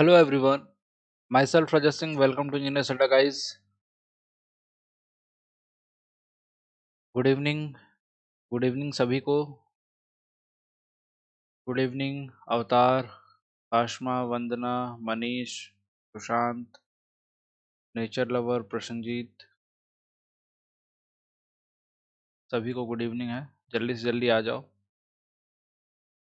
Hello everyone, myself Rajat Singh. Welcome to Engineer Sutta, guys. Good evening good evening सभी को good evening Avtar Ashma Vandana Manish Sushant nature lover Prasanjit सभी को good evening है जल्दी से जल्दी आ जाओ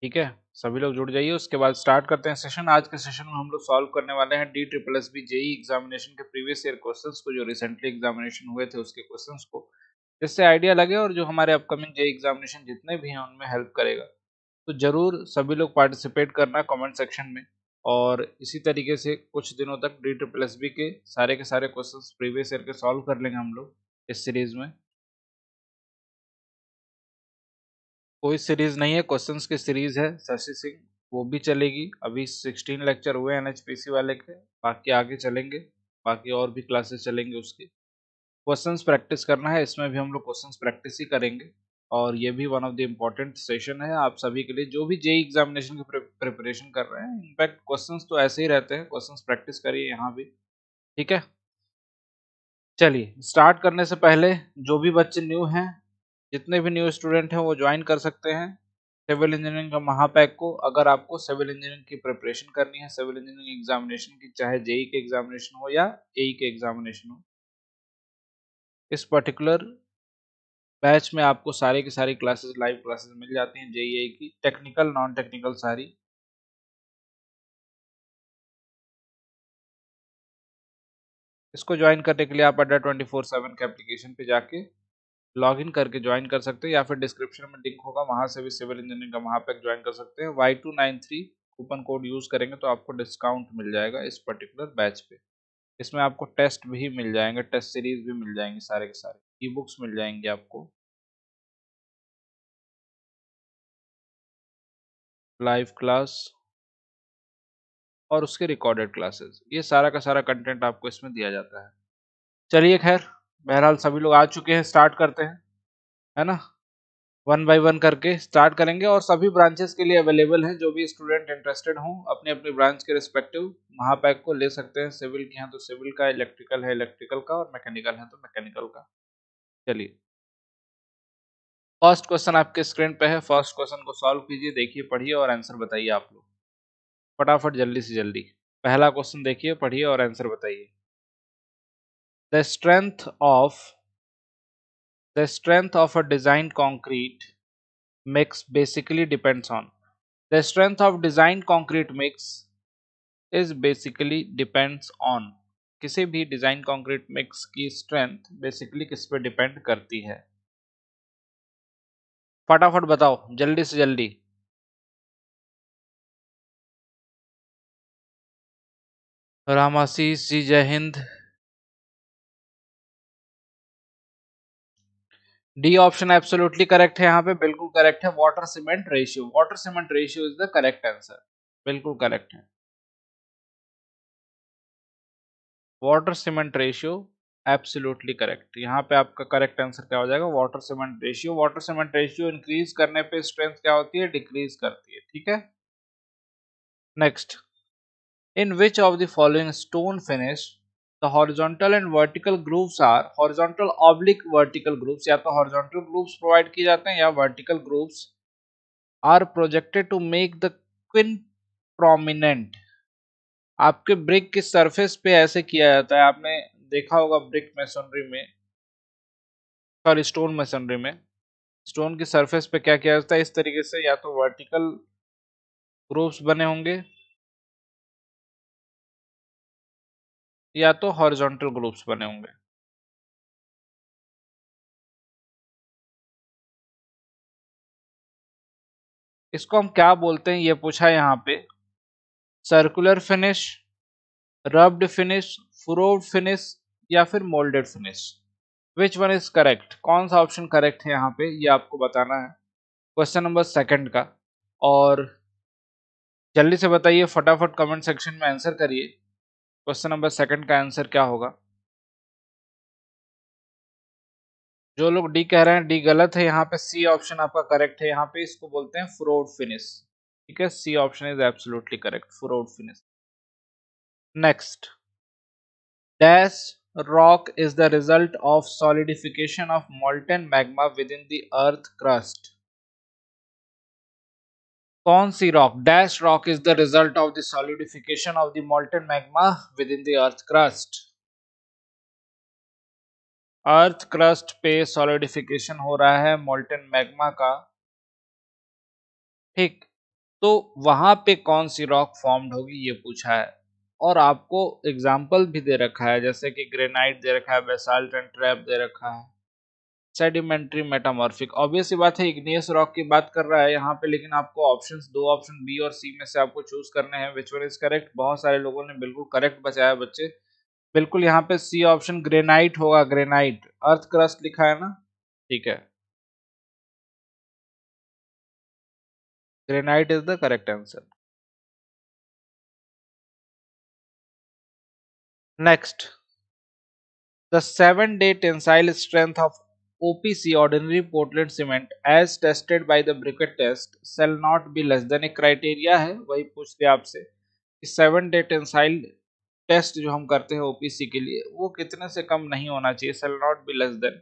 ठीक है? सभी लोग जुड़ जाइए, उसके बाद स्टार्ट करते हैं सेशन आज के सेशन में हम लोग सॉल्व करने वाले हैं D triple S B JE examination के प्रीवियस ईयर क्वेश्चंस को, जो रिसेंटली एग्जामिनेशन हुए थे उसके क्वेश्चंस को। जिससे आइडिया लगे और जो हमारे अपकमिंग जेई एग्जामिनेशन जितने भी हैं उनमें हेल्प करेगा। तो ज़रूर सभी लोग पार्टिसिपेट करना कमेंट सेक्शन में। और इसी तरीके से कुछ दिनों तक डी ट्रिपल एस बी के सारे के सारे क्वेश्चन प्रीवियस ईयर के सॉल्व कर लेंगे हम लोग इस सीरीज़ में। कोई सीरीज़ नहीं है क्वेश्चंस की सीरीज़ है, शशि सिंह, वो भी चलेगी। अभी 16 लेक्चर हुए एनएचपीसी वाले के, बाकी आगे चलेंगे, बाकी और भी क्लासेस चलेंगे उसके। क्वेश्चंस प्रैक्टिस करना है, इसमें भी हम लोग क्वेश्चंस प्रैक्टिस ही करेंगे। और ये भी one of the important session है, आप सभी के लिए जो भी जेई एग्जामिनेशन की प्रिपरेशन कर रहे हैं इनफैक्ट क्वेश्चंस तो ऐसे ही रहते हैं क्वेश्चंस प्रैक्टिस करिए यहाँ भी। ठीक है? चलिए स्टार्ट करने से पहले जो भी बच्चे न्यू हैं जितने भी न्यू स्टूडेंट हैं, वो ज्वाइन कर सकते हैं सिविल इंजीनियरिंग का महापैक को। अगर आपको सिविल इंजीनियरिंग की प्रिपरेशन करनी है सिविल इंजीनियरिंग एग्जामिनेशन की, चाहे जेई के एग्जामिनेशन हो या एई के एग्जामिनेशन हो, इस पर्टिकुलर बैच में आपको सारे की सारी क्लासेस लाइव क्लासेस मिल जाती हैं जेई की। टेक्निकल नॉन टेक्निकल सारी। इसको ज्वाइन करने के लिए आप अड्डा ट्वेंटी फोर सेवन के एप्लीकेशन पे जाके लॉगिन करके ज्वाइन कर सकते हैं, या फिर डिस्क्रिप्शन में लिंक होगा, वहाँ से भी सिविल इंजीनियरिंग का वहाँ पे ज्वाइन कर सकते हैं। Y two nine three coupon code use करेंगे तो आपको डिस्काउंट मिल जाएगा इस पर्टिकुलर बैच पे। इसमें आपको टेस्ट भी मिल जाएँगे टेस्ट सीरीज़ भी मिल जाएँगे सारे के सारे। ई बुक्स मिल जाएँगे आपको। लाइव क्लास और उसके रिकॉर्डेड क्लासेस ये सारा का सारा कंटेंट आपको इसमें दिया जाता है। चलिए खैर बहरहाल सभी लोग आ चुके हैं स्टार्ट करते हैं, है ना? वन बाय वन करके स्टार्ट करेंगे और सभी ब्रांचेस के लिए अवेलेबल हैं, जो भी स्टूडेंट इंटरेस्टेड हों अपने अपने ब्रांच के रिस्पेक्टिव महापैक को ले सकते हैं। सिविल के हैं तो सिविल का इलेक्ट्रिकल है इलेक्ट्रिकल का और मैकेनिकल है तो मैकेनिकल का। चलिए। फ़र्स्ट क्वेश्चन आपके स्क्रीन पे है फ़र्स्ट क्वेश्चन को सॉल्व कीजिए, देखिए, पढ़िए और आंसर बताइए आप लोग। फटाफट, जल्दी से जल्दी। पहला क्वेश्चन देखिए, पढ़िए और आंसर बताइए। The strength of the strength of a design concrete mix basically depends on the strength of design concrete mix is basically depends on किसी भी डिज़ाइन कंक्रीट मिक्स की स्ट्रेंथ बेसिकली किस पे डिपेंड करती है फटाफट बताओ जल्दी से जल्दी रामाशीष जी जय Hind D option absolutely correct है यहाँ पे, बिल्कुल करेक्ट है water cement ratio water cement ratio is the correct answer बिल्कुल करेक्ट है. Water cement ratio absolutely correct यहाँ पे आपका करेक्ट आंसर क्या हो जाएगा? Water cement ratio water cement ratio increase करने पे स्ट्रेंथ क्या होती है? डिक्रीज करती है. ठीक है? Next in which of the following stone finish the horizontal and vertical grooves are horizontal oblique vertical grooves या तो horizontal grooves provide किए जाते हैं या vertical grooves are projected to make the quin prominent आपके ब्रिक की surface पे ऐसे किया जाता है आपने देखा होगा ब्रिक मैसनरी में सॉरी स्टोन मैसनरी में स्टोन की सरफेस पे क्या किया जाता है इस तरीके से या तो वर्टिकल ग्रूव्स बने होंगे या तो हॉरिजॉन्टल ग्रुप्स बने होंगे। इसको हम क्या बोलते हैं, ये पूछा है यहाँ पे। Circular finish, rubbed finish furrowed finish या फिर moulded finish. Which one is correct कौन सा ऑप्शन करेक्ट है यहाँ पे? ये आपको बताना है। क्वेश्चन नंबर सेकंड का। और जल्दी से बताइए, फटाफट कमेंट सेक्शन में आंसर करिए। क्वेश्चन नंबर सेकंड का आंसर क्या होगा? जो लोग डी कह रहे हैं, डी गलत है, यहाँ पे सी ऑप्शन आपका करेक्ट है, यहाँ पे इसको बोलते हैं फ्रोड फिनिश। ठीक है, C option is absolutely correct, furrowed finish. Next, dash rock is the result of solidification of molten magma within the earth crust कौन सी rock dash rock is the result of the solidification of the molten magma within the earth crust earth crust पे solidification हो रहा है molten magma का। ठीक तो वहाँ पे कौन सी रॉक फॉर्म्ड होगी ये पूछा है। और आपको एग्ज़ाम्पल भी दे रखा है, जैसे कि ग्रेनाइट दे रखा है बेसाल्ट एंड ट्रैप दे रखा है। सेडिमेंट्री मेटामॉर्फिक ऑब्वियस ही बात है इग्नियस रॉक की बात कर रहा है यहाँ पे, लेकिन आपको ऑप्शंस दो ऑप्शन बी और सी में से आपको चूज़ करने हैं विच वन इज़ करेक्ट बहुत सारे लोगों ने बिल्कुल करेक्ट बचाया बच्चे। बिल्कुल यहाँ पे सी ऑप्शन ग्रेनाइट होगा ग्रेनाइट अर्थ क्रस्ट लिखा है ना? ठीक है। Granite is the correct answer next the seven day tensile strength of OPC ordinary Portland cement, as tested by the briquette test, shall not be less than एक criteria है, वही पूछ लिया आपसे सेवन डे टेंसाइल टेस्ट जो हम करते हैं ओपीसी के लिए, वो कितने से कम नहीं होना चाहिए shall not be less than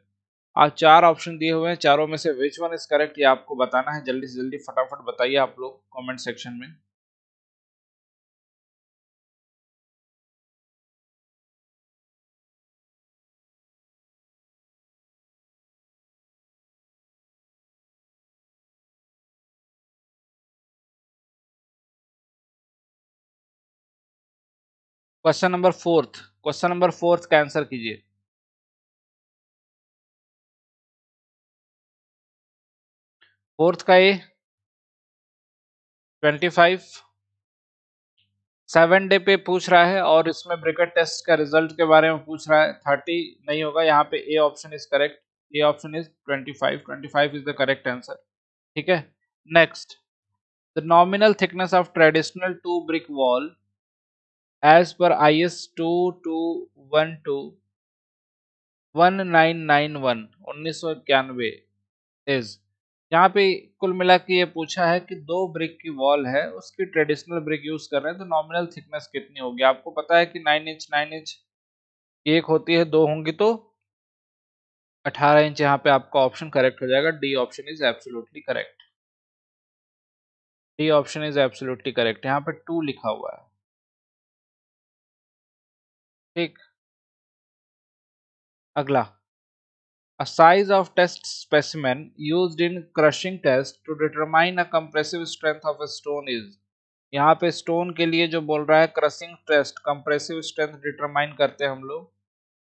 आप चार ऑप्शन दिए हुए हैं, चारों में से विच वन इज़ करेक्ट ये आपको बताना है, जल्दी से जल्दी फटाफट बताइए आप लोग कमेंट सेक्शन में। Question number fourth question number fourth का आंसर कीजिए। फोर्थ का A twenty five seven day पे पूछ रहा है और इसमें ब्रिकेट टेस्ट का रिज़ल्ट के बारे में पूछ रहा है। थर्टी नहीं होगा, यहाँ पे A option is correct A option is twenty five twenty five is the correct answer ठीक है? Next the nominal thickness of traditional two brick wall as per IS 2212 1991 1991 is यहाँ पे कुल मिला के ये पूछा है कि दो ब्रिक की वॉल है, उसकी ट्रेडिशनल ब्रिक यूज़ कर रहे हैं तो नॉमिनल थिकनेस कितनी होगी? आपको पता है कि नाइन इंच नाइन इंच एक होती है, दो होंगी तो 18 इंच यहाँ पे आपका ऑप्शन करेक्ट हो जाएगा। D option is absolutely correct D option is absolutely correct यहाँ पे टू लिखा हुआ है। ठीक अगला। A size of test specimen used in crushing test to determine a compressive strength of a stone is यहाँ पे स्टोन के लिए जो बोल रहा है crushing test compressive strength determine करते हैं हम लोग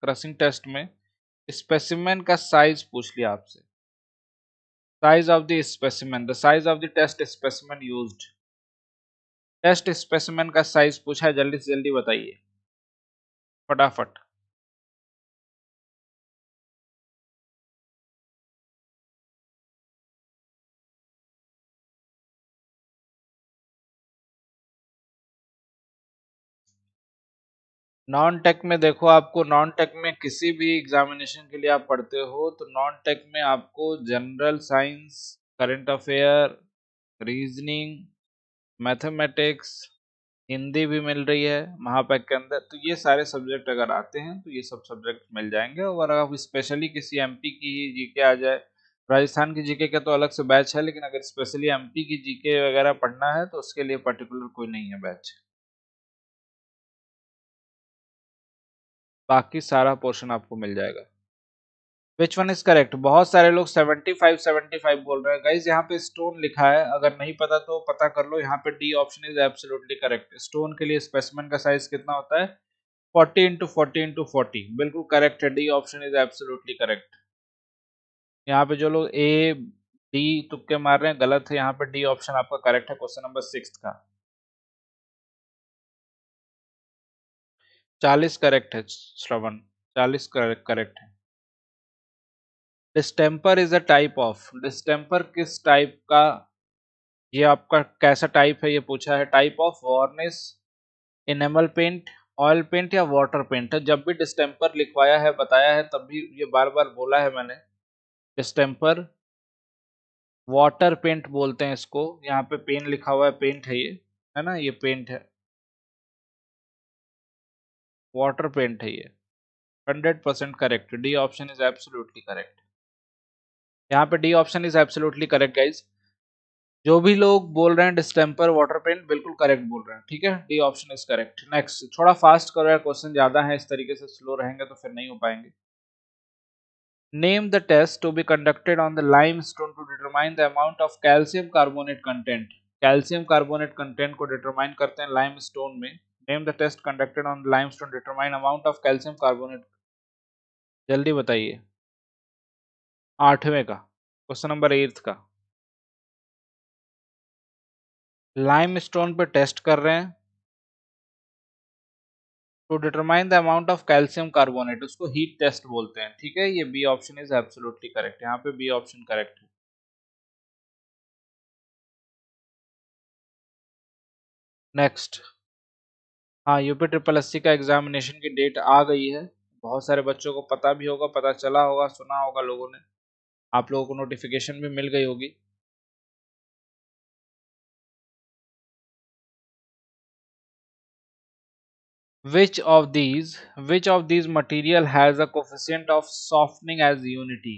क्रसिंग टेस्ट में। स्पेसिमेन का साइज़ पूछ लिया आपसे। Size of the specimen the size of the test specimen used test specimen का साइज़ पूछा है, जल्दी से जल्दी बताइए। फटाफट। नॉन टेक में देखो, आपको नॉन टेक में किसी भी एग्जामिनेशन के लिए आप पढ़ते हो तो नॉन टेक में आपको general science current affair reasoning mathematics Hindi भी मिल रही है, महापैक के अंदर। तो ये सारे सब्जेक्ट अगर आते हैं तो ये सब सब्जेक्ट मिल जाएँगे। और अगर स्पेशली किसी एमपी की जीके आ जाए, राजस्थान की जीके का तो अलग से बैच है, लेकिन अगर स्पेशली एमपी की जीके वगैरह पढ़ना है तो उसके लिए पर्टिकुलर कोई नहीं है बैच बाकी सारा पोर्शन आपको मिल जाएगा। विच वन इज़ करेक्ट बहुत सारे लोग 75 75 बोल रहे हैं। गाइज़ यहाँ पे स्टोन लिखा है। अगर नहीं पता तो पता कर लो। यहाँ पे D option is absolutely correct stone के लिए स्पेसिमेन का साइज़ कितना होता है? 40 इंटू फोर्टी इंटू फोर्टी बिल्कुल करेक्ट है। D option is absolutely correct यहाँ पे जो लोग ए डी तुक्के मार रहे हैं, गलत है। यहाँ पे डी ऑप्शन आपका करेक्ट है क्वेश्चन नंबर सिक्स का। चालीस करेक्ट है, श्रवण। चालीस करेक्ट है। Distemper is a type of distemper किस टाइप का? ये आपका कैसा टाइप है? ये पूछा है type of varnish enamel paint oil paint या वाटर पेंट है जब भी डिस्टेम्पर लिखवाया है, बताया है, तब भी ये बार बार बोला है मैंने। डिस्टेम्पर वाटर पेंट बोलते हैं इसको। यहाँ पे पेन लिखा हुआ है पेंट है ये, है ना? ये पेंट है। वाटर पेंट है ये। Hundred percent correct D option is absolutely correct यहाँ पे D option is absolutely correct guys जो भी लोग बोल रहे हैं डिस्टेम्पर वाटर पेंट बिल्कुल करेक्ट बोल रहे हैं, ठीक है? D option is correct next थोड़ा फास्ट करो यार क्वेश्चन ज़्यादा है, इस तरीके से स्लो रहेंगे तो फिर नहीं हो पाएँगे. Name the test to be conducted on the limestone to determine the amount of calcium carbonate content calcium carbonate content को डिटरमाइन करते हैं लाइम स्टोन में name the test conducted on limestone determine amount of calcium carbonate जल्दी बताइए। आठवें का, question number eighth का। Limestone पे टेस्ट कर रहे हैं। To determine the amount of calcium carbonate उसको हीट टेस्ट बोलते हैं, ठीक है? ये B option is absolutely correct यहाँ पे बी ऑप्शन करेक्ट है। नेक्स्ट हाँ यूपी ट्रिपल एससी का एग्जामिनेशन की डेट आ गई है। बहुत सारे बच्चों को पता भी होगा, पता चला होगा, सुना होगा लोगों ने। आप लोगों को नोटिफिकेशन भी मिल गई होगी। Of these, which of these material has a coefficient of softening as unity?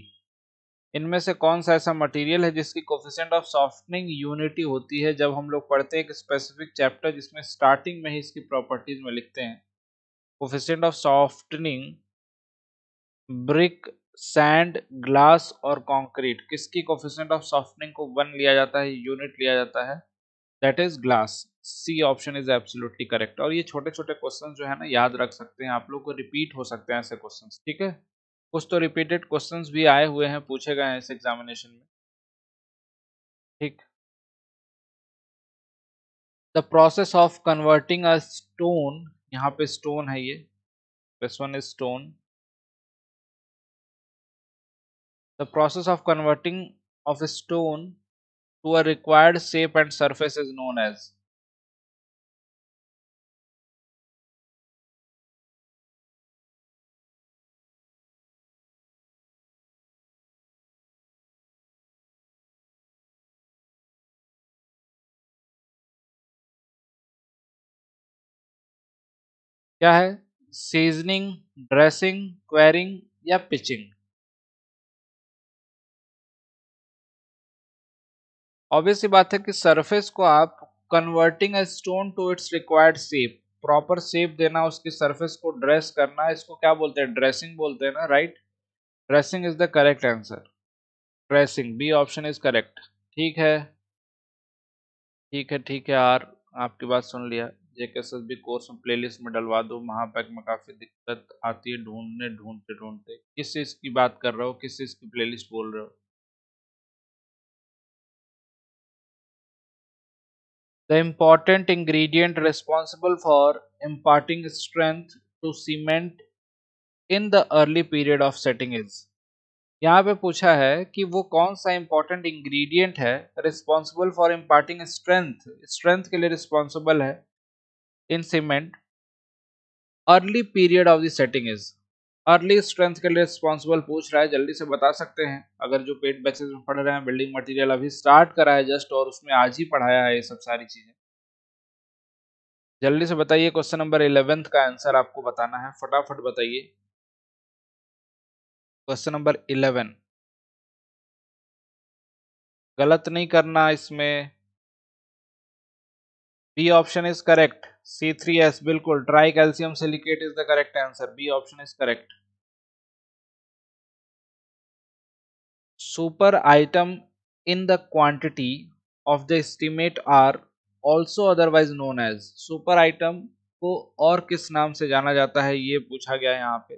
इनमें से कौन सा ऐसा मटेरियल है जिसकी कोफिशिएंट ऑफ़ सॉफ्टनिंग यूनिटी होती है जब हम लोग पढ़ते हैं एक स्पेसिफिक चैप्टर जिसमें स्टार्टिंग में ही इसकी प्रॉपर्टीज़ में लिखते हैं। Coefficient of softening brick sand glass और कंक्रीट किसकी कोफिशिएंट ऑफ़ सॉफ्टनिंग को वन लिया जाता है यूनिट लिया जाता है? That is glass C option is absolutely correct और ये छोटे छोटे क्वेश्चन जो है ना, याद रख सकते हैं आप लोग को रिपीट हो सकते हैं ऐसे क्वेश्चन ठीक है? कुछ तो रिपीटेड क्वेश्चन भी आए हुए हैं, पूछे गए हैं इस एग्जामिनेशन में। ठीक। The process of converting a stone यहाँ पे स्टोन है ये। This one is stone the process of converting of a stone to a required shape and surface is known as क्या है सीजनिंग ड्रेसिंग क्वेरिंग या pitching obvious बात है कि सरफेस को आप converting a stone to its required shape proper shape देना, उसकी सरफेस को ड्रेस करना, इसको क्या बोलते हैं? ड्रेसिंग बोलते हैं ना right dressing is the correct answer dressing B option is correct ठीक है? ठीक है ठीक है यार, आपकी बात सुन लिया। जेकेएसएस भी कोर्स में प्लेलिस्ट में डलवा दो, महापैक में काफ़ी दिक्कत आती है, ढूँढने, ढूंढते ढूंढते। किस चीज़ की बात कर रहे हो? किस चीज़ की प्लेलिस्ट बोल रहे हो? The important ingredient responsible for imparting strength to cement in the early period of setting is यहाँ पे पूछा है कि वो कौन सा इंपॉर्टेंट इंग्रेडिएंट है responsible for imparting strength strength के लिए रिस्पॉन्सिबल है in cement early period of the setting is early strength के लिए रिस्पॉन्सिबल पूछ रहा है, जल्दी से बता सकते हैं। अगर जो पेड बैचेज में पढ़ रहे हैं बिल्डिंग मटेरियल अभी स्टार्ट करा है जस्ट और उसमें आज ही पढ़ाया है ये सब सारी चीज़ें। जल्दी से बताइए क्वेश्चन नंबर इलेवेंथ का आंसर आपको बताना है। फटाफट बताइए। क्वेश्चन नंबर इलेवन गलत नहीं करना इसमें। B option is correct C3S बिल्कुल tricalcium silicate is the correct answer B option is correct super item in the quantity of the estimate are also otherwise known as super item को और किस नाम से जाना जाता है, ये पूछा गया है यहाँ पे।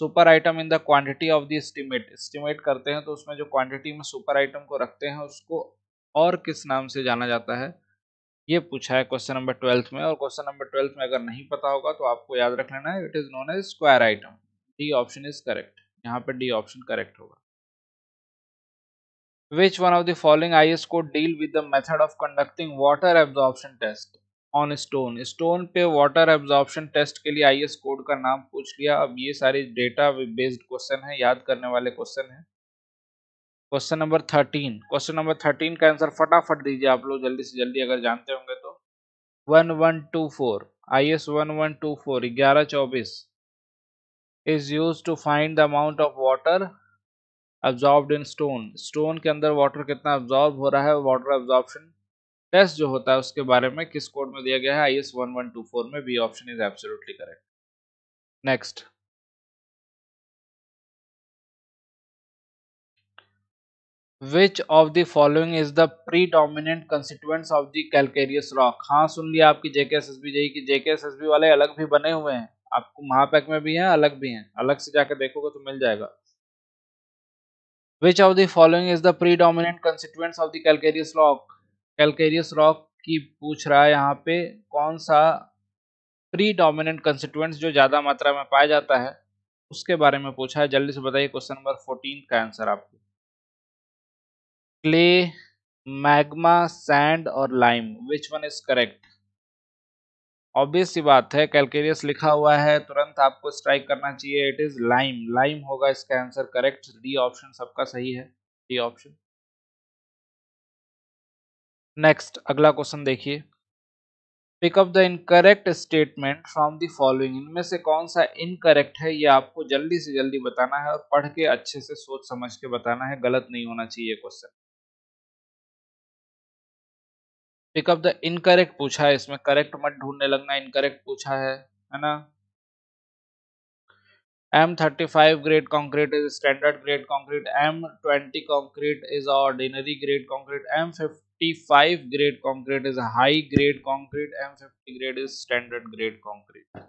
Super item in the quantity of the estimate estimate करते हैं तो उसमें जो क्वांटिटी में सुपर आइटम को रखते हैं, उसको और किस नाम से जाना जाता है? ये पूछा है क्वेश्चन नंबर ट्वेल्थ में, और क्वेश्चन नंबर ट्वेल्थ में अगर नहीं पता होगा तो आपको याद रख लेना है it is known as square item D option is correct यहाँ पे डी ऑप्शन करेक्ट होगा। Which one of the following IS code deal with the method of conducting water absorption test on stone? Stone पे water absorption test के लिए आई S code का नाम पूछ लिया। अब ये सारे डेटा बेस्ड क्वेश्चन है, याद करने वाले क्वेश्चन है। Question number thirteen question number thirteen का आंसर फटाफट दीजिए आप लोग, जल्दी से जल्दी, अगर जानते होंगे तो। One one two four I S one one two four ग्यारह चौबीस. Is use to find the amount of water absorbed in stone stone के अंदर वाटर कितना अब्जॉर्ब हो रहा है वाटर अब्जॉर्प्शन टेस्ट जो होता है उसके बारे में किस कोड में दिया गया है? I S one one two four में B option is absolutely correct next which of the following is the predominant constituents of the calcareous rock हाँ सुन लिया आपकी JK S S B JE की जेके एस एस बी वाले अलग भी बने हुए हैं। आपको महापैक में भी हैं, अलग भी हैं। अलग से जाकर देखोगे तो मिल जाएगा। Which of the following is the predominant constituents of the calcareous rock calcareous rock की पूछ रहा है यहाँ पे, कौन सा प्री डोमिनेंट कंस्टिट्यूएंट्स जो ज़्यादा मात्रा में पाया जाता है, उसके बारे में पूछा है। जल्दी से बताइए क्वेश्चन नंबर फोर्टीन का आंसर आपको। क्ले मैग्मा सैंड और lime which one is correct obvious बात है कैलकेरियस लिखा हुआ है, तुरंत आपको स्ट्राइक करना चाहिए इट इज़ लाइम लाइम होगा इसका आंसर करेक्ट डी ऑप्शन सबका सही है. डी ऑप्शन नेक्स्ट अगला क्वेश्चन देखिए. Pick up the incorrect statement from the following इनमें से कौन सा इनकरेक्ट है, ये आपको जल्दी से जल्दी बताना है और पढ़ के अच्छे से सोच समझ के बताना है. गलत नहीं होना चाहिए क्वेश्चन पिकअप द इनकरेक्ट पूछा है, इसमें करेक्ट मत ढूँढने लगना इनकरेक्ट पूछा है है ना? M thirty five grade concrete is standard grade concrete M twenty concrete is ordinary grade concrete M fifty five grade concrete is high grade concrete M fifty grade is standard grade concrete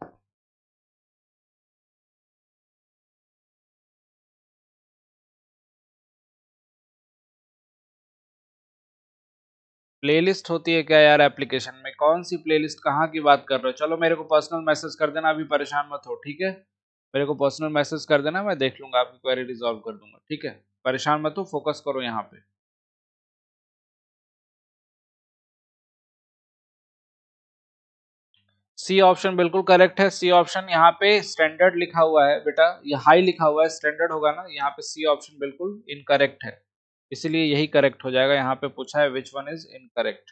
playlist होती है क्या यार application में? कौन सी playlist कहाँ की बात कर रहे हो? चलो मेरे को पर्सनल मैसेज कर देना, अभी परेशान मत हो, ठीक है? मेरे को पर्सनल मैसेज कर देना, मैं देख लूँगा, आपकी क्वेरी रिजॉल्व कर दूँगा, ठीक है? परेशान मत हो फोकस करो यहाँ पे। सी ऑप्शन बिल्कुल करेक्ट है सी ऑप्शन यहाँ पे स्टैंडर्ड लिखा हुआ है, बेटा, ये हाई लिखा हुआ है स्टैंडर्ड होगा ना, यहाँ पे सी ऑप्शन बिल्कुल इनकरेक्ट है। इसलिए यही करेक्ट हो जाएगा। यहाँ पे पूछा है which one is incorrect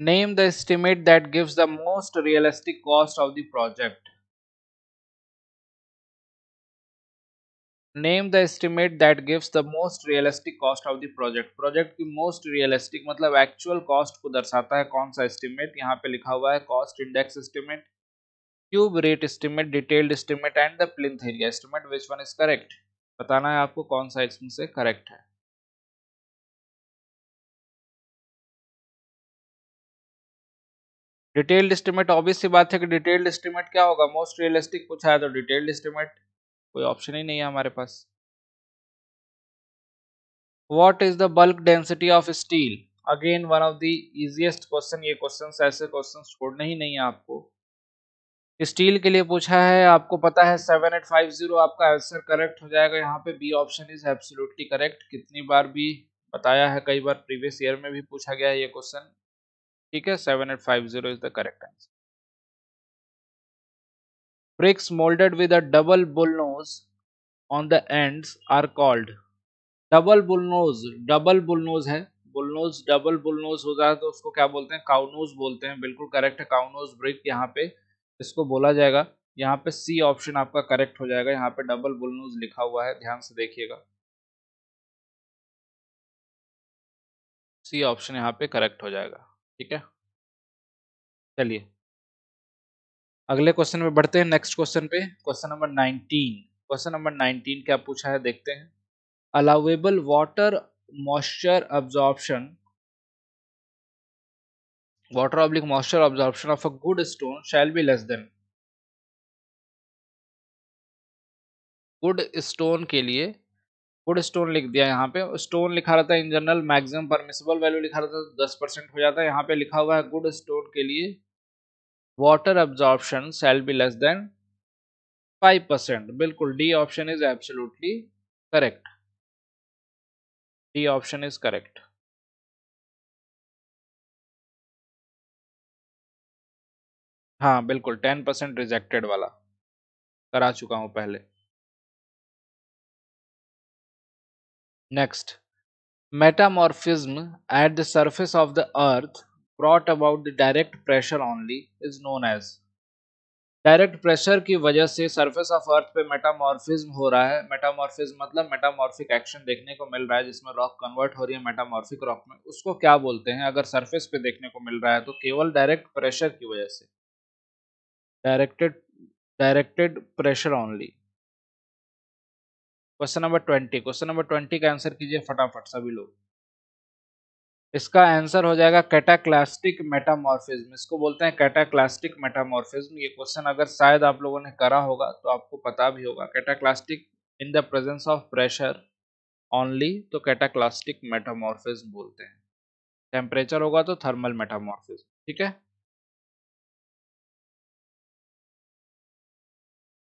name the estimate that gives the most realistic cost of the project name the estimate that gives the most realistic cost of the project project की मोस्ट रियलिस्टिक मतलब actual cost को दर्शाता है कौन सा estimate यहाँ पे लिखा हुआ है cost index estimate cube rate estimate detailed estimate and the plinth area estimate which one is correct बताना है आपको कौन सा इसमें से करेक्ट है। डिटेल्ड एस्टिमेट ऑब्वियस सी बात है कि डिटेल्ड एस्टिमेट क्या होगा? मोस्ट रियलिस्टिक पूछा है तो डिटेल्ड एस्टिमेट कोई ऑप्शन ही नहीं है हमारे पास। What is the bulk density of steel again one of the easiest question ये क्वेश्चन ऐसे क्वेश्चन छोड़ने ही नहीं है आपको। स्टील के लिए पूछा है, आपको पता है सेवन एट फाइव ज़ीरो आपका आंसर करेक्ट हो जाएगा। यहाँ पे B option is absolutely correct कितनी बार भी बताया है, कई बार प्रीवियस ईयर में भी पूछा गया है ये क्वेश्चन ठीक है seven eight five zero is the correct answer molded with a double bull nose on the ends are called double bullnose double bullnose है। बुलनोज डबल बुलनोज हो जाए तो उसको क्या बोलते हैं? काउनोज बोलते हैं। बिल्कुल करेक्ट है काउनोज ब्रिक यहाँ पे। इसको बोला जाएगा। यहाँ पे सी ऑप्शन आपका करेक्ट हो जाएगा। यहाँ पे डबल बुलनोज लिखा हुआ है। ध्यान से देखिएगा। सी ऑप्शन यहाँ पे करेक्ट हो जाएगा। ठीक है? चलिए। अगले क्वेश्चन में बढ़ते हैं। नेक्स्ट क्वेश्चन पे। क्वेश्चन नंबर 19 क्वेश्चन नंबर 19 क्या पूछा है? देखते हैं। Allowable water moisture absorption water oblique moisture absorption of a good stone shall be less than good stone के लिए गुड स्टोन लिख दिया यहाँ पे स्टोन लिखा रहता है in general maximum permissible value लिखा रहता है दस परसेंट हो जाता है। यहाँ पे लिखा हुआ है गुड स्टोन के लिए water absorption shall be less than five percent बिल्कुल D option is absolutely correct D option is correct हाँ बिल्कुल, टेन परसेंट रिजेक्टेड वाला। करा चुका हूँ पहले। Next. Metamorphism at the surface of the earth brought about the direct pressure only is known as direct pressure की वजह से सरफेस ऑफ़ अर्थ पे मेटामॉर्फिज्म हो रहा है। मेटामॉर्फिज्म मतलब मेटामॉर्फिक एक्शन देखने को मिल रहा है, जिसमें रॉक कन्वर्ट हो रही है मेटामॉर्फिक रॉक में। उसको क्या बोलते हैं? अगर सरफेस पे देखने को मिल रहा है तो केवल डायरेक्ट प्रेशर की वजह से। Directed directed pressure only question number twenty question number twenty का आंसर कीजिए फटाफट सभी लोग। इसका आंसर हो जाएगा कैटाक्लास्टिक मेटामॉर्फिज्म इसको बोलते हैं कैटाक्लास्टिक मेटामॉर्फिज्म ये क्वेश्चन अगर शायद आप लोगों ने करा होगा तो आपको पता भी होगा। Cataclastic in the presence of pressure only तो कैटाक्लास्टिक मेटामॉर्फिज्म बोलते हैं। टेम्परेचर होगा तो थर्मल मेटामॉर्फिज्म ठीक है?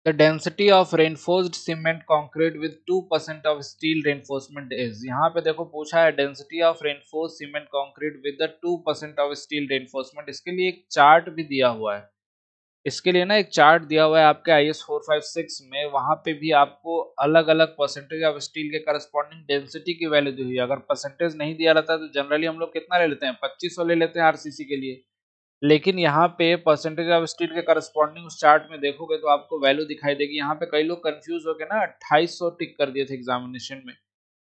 The density of reinforced cement concrete with 2% of steel reinforcement is. यहाँ पे देखो पूछा है density of reinforced cement concrete with the 2% of steel reinforcement. इसके लिए एक चार्ट भी दिया हुआ है। इसके लिए ना एक चार्ट दिया हुआ है आपके I S four five six में। वहाँ पे भी आपको अलग अलग परसेंटेज ऑफ़ स्टील के करस्पॉन्डिंग डेंसिटी की वैल्यू दी हुई है। अगर परसेंटेज नहीं दिया रहता तो जनरली हम लोग कितना ले लेते हैं? पच्चीस ले लेते हैं आरसीसी के लिए। लेकिन यहाँ पे परसेंटेज ऑफ़ स्टील के करस्पॉन्डिंग उस चार्ट में देखोगे तो आपको वैल्यू दिखाई देगी। यहाँ पे कई लोग कंफ्यूज हो गए ना अट्ठाईस टिक कर दिए थे एग्जामिनेशन में।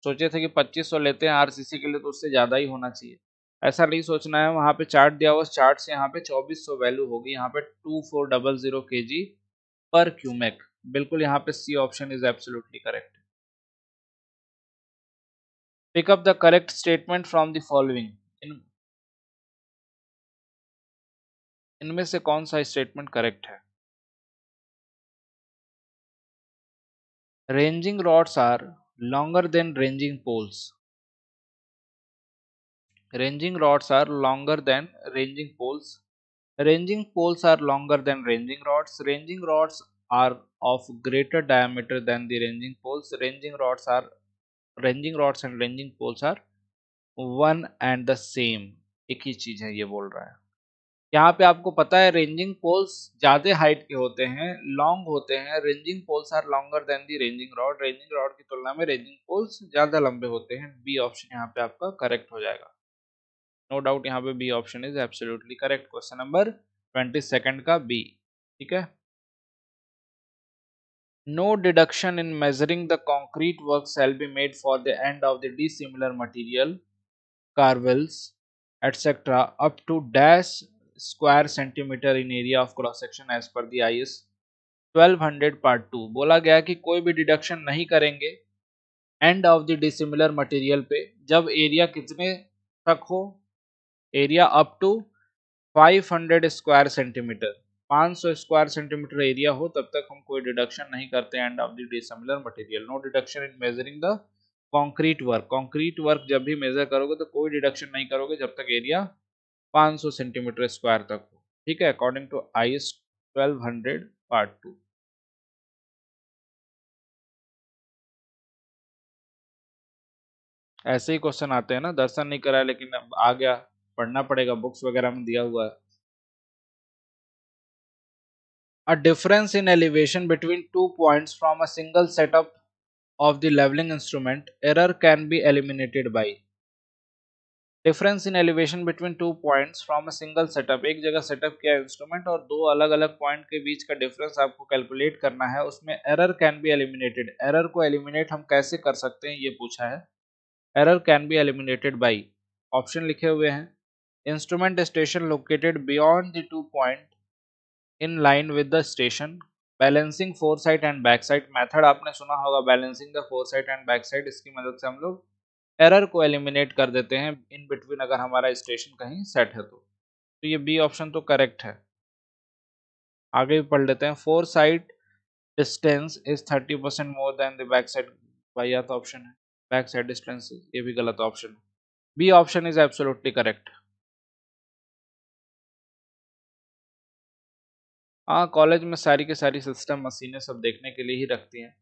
सोचे थे कि 2500 लेते हैं आरसीसी के लिए तो उससे ज़्यादा ही होना चाहिए। ऐसा नहीं सोचना है। वहाँ पे चार्ट दिया हुआ चार्ट से यहाँ पे 2400 वैल्यू होगी। यहाँ पे टू फोर डबल ज़ीरो के जी पर क्यूमेक बिल्कुल यहाँ पे C option is absolutely correct pick up the correct statement from the following in इनमें से कौन सा स्टेटमेंट करेक्ट है? Ranging rods are longer than ranging poles ranging rods are longer than ranging poles ranging poles are longer than ranging rods ranging rods are of greater diameter than the ranging poles ranging rods are ranging rods and ranging poles are one and the same एक ही चीज़ है, ये बोल रहा है। यहाँ पे आपको पता है रेंजिंग पोल्स ज़्यादा हाइट के होते हैं लॉन्ग होते हैं। Ranging poles are longer than the ranging rod ranging rod की तुलना में रेंजिंग पोल्स ज़्यादा लंबे होते हैं। बी ऑप्शन यहाँ पे आपका करेक्ट हो जाएगा। नो डाउट यहाँ पे B option is absolutely correct question number twenty second का बी ठीक है? No deduction in measuring the concrete work shall be made for the end of the dissimilar material corbels etcetera up to dash square centimetre in area of cross section as per the I S twelve hundred part two बोला गया कि कोई भी deduction नहीं करेंगे. End of the dissimilar material पे जब area कितने तक हो? Area up to 500 square centimetre 500 square centimetre area हो, तब तक हम कोई डिडक्शन नहीं करते end of the dissimilar material no deduction in measuring the concrete work concrete work जब भी मेजर करोगे तो कोई डिडक्शन नहीं करोगे जब तक एरिया 500 सेंटीमीटर स्क्वायर तक हो। ठीक है? According to I S part two. ऐसे ही क्वेश्चन आते हैं ना, दर्शन नहीं करा लेकिन अब आ गया, पढ़ना पड़ेगा, बुक्स वगैरह में दिया हुआ है। Difference in elevation between two points from a single setup of the levelling instrument error can be eliminated by difference in elevation between two points from a single setup एक जगह सेटअप किया instrument और दो अलग अलग point के बीच का difference आपको कैलकुलेट करना है। उसमें error can be eliminated error को एलिमिनेट हम कैसे कर सकते हैं ये पूछा है। Error can be eliminated by option लिखे हुए हैं। Instrument station located beyond the two point in line with the station balancing fore sight and back sight method आपने सुना होगा balancing the fore sight and back sight इसकी मदद से हम लोग एरर को एलिमिनेट कर देते हैं इन बिटवीन अगर हमारा स्टेशन कहीं सेट है तो। तो ये बी ऑप्शन तो करेक्ट है। आगे भी पढ़ लेते हैं। Fore sight distance is thirty percent more than the back sight. Y तो ऑप्शन है। बैक साइड डिस्टेंस, ये भी गलत ऑप्शन है। B option is absolutely correct. हाँ कॉलेज में सारी के सारी सिस्टम मशीनें सब देखने के लिए ही रखती हैं।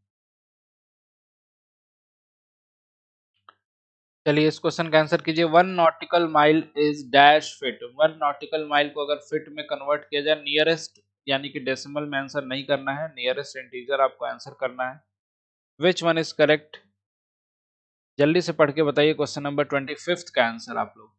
चलिए इस क्वेश्चन का आंसर कीजिए। One nautical mile is dash feet one nautical mile को अगर फिट में कन्वर्ट किया जाए नियरेस्ट यानी कि डेसिमल में आंसर नहीं करना है नियरेस्ट इंटीजर आपको आंसर करना है। विच वन इज़ करेक्ट जल्दी से पढ़ के बताइए क्वेश्चन नंबर ट्वेंटी फिफ्थ का आंसर आप लोग।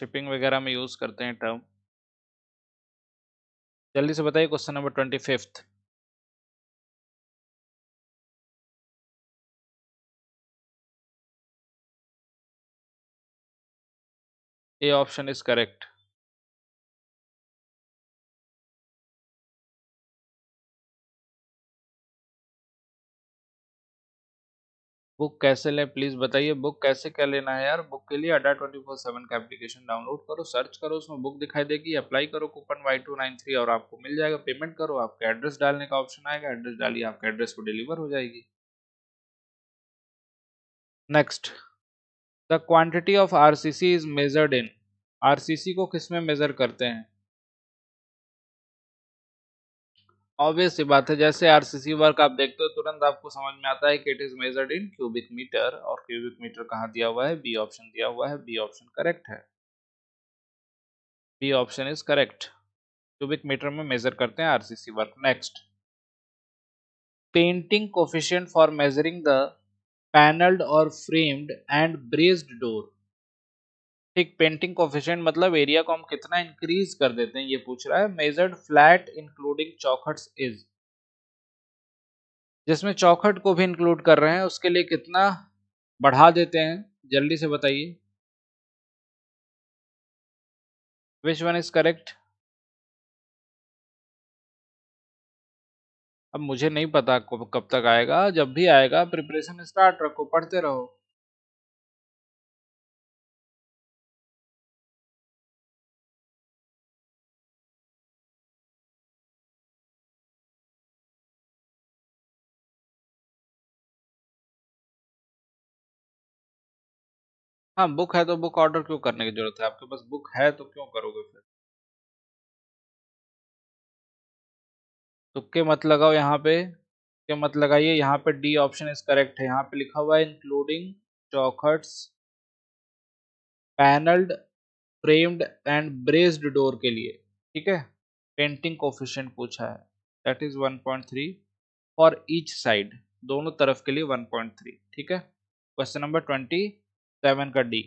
शिपिंग वगैरह में यूज़ करते हैं टर्म जल्दी से बताइए question number twenty fifth A option is correct book कैसे लें? प्लीज़ बताइए, बुक कैसे क्या लेना है यार? बुक के लिए अड्डा ट्वेंटी फोर सेवन का एप्लीकेशन डाउनलोड करो सर्च करो, उसमें बुक दिखाई देगी अप्लाई करो coupon Y two nine three और आपको मिल जाएगा पेमेंट करो, आपका एड्रेस डालने का ऑप्शन आएगा एड्रेस डालिए, आपके एड्रेस को डिलीवर हो जाएगी। Next the quantity of RCC is measured in RCC को किसमें मेजर करते हैं? ऑब्वियस सी बात है, जैसे आरसीसी वर्क आप देखते हो, तुरंत आपको समझ में आता है कि it is measured in cubic metre और क्यूबिक मीटर कहाँ दिया हुआ है? बी ऑप्शन दिया हुआ है बी ऑप्शन करेक्ट है। B option is correct cubic metre में मेजर करते हैं RCC work next painting coefficient for measuring the panelled और फ्रेम्ड एंड ब्रेस्ड डोर ठीक पेंटिंग कोफिशिएंट मतलब एरिया को हम कितना इंक्रीज कर देते हैं, ये पूछ रहा है मेजर्ड फ्लैट इंक्लूडिंग चौखट्स इज़ जिसमें चौखट को भी इंक्लूड कर रहे हैं, उसके लिए कितना बढ़ा देते हैं, जल्दी से बताइए। विच वन इज़ करेक्ट अब मुझे नहीं पता कब तक आएगा, जब भी आएगा प्रिपरेशन स्टार्ट रखो, पढ़ते रहो। हाँ बुक है तो बुक ऑर्डर क्यों करने की ज़रूरत है? आपके पास बुक है तो क्यों करोगे फिर? तुक्के मत लगाओ यहाँ पे। के मत लगाइए, यहाँ पे डी ऑप्शन इज़ करेक्ट है। यहाँ पे लिखा हुआ है including चौखट्स panelled framed and braced door के लिए। ठीक है? पेंटिंग कोफिशिएंट पूछा है। That is 1.3 for each side दोनों तरफ़ के लिए 1.3 ठीक है? क्वेश्चन नंबर ट्वेंटी सेवन का D